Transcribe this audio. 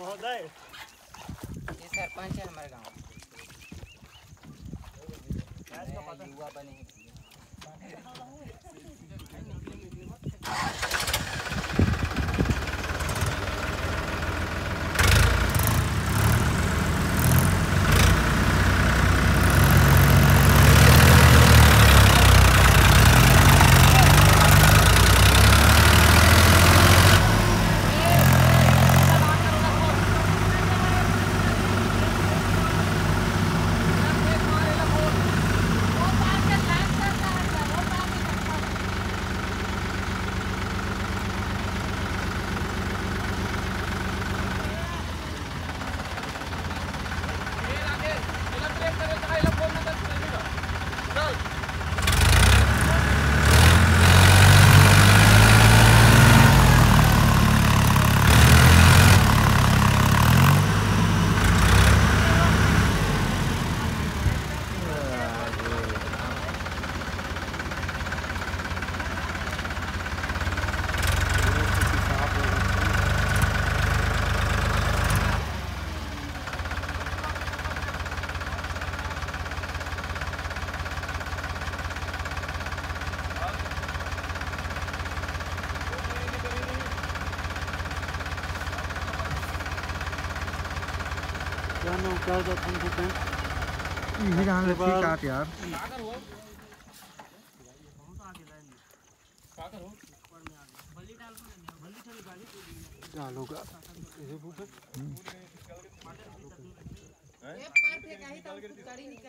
महोदय। ये सरपंच है हमारे गाँव। युवा बने हैं नाम क्या था तुमको क्या यही कहाँ ठीक आत यार। क्या होगा एक पैर फेंका ही तो गाड़ी निकल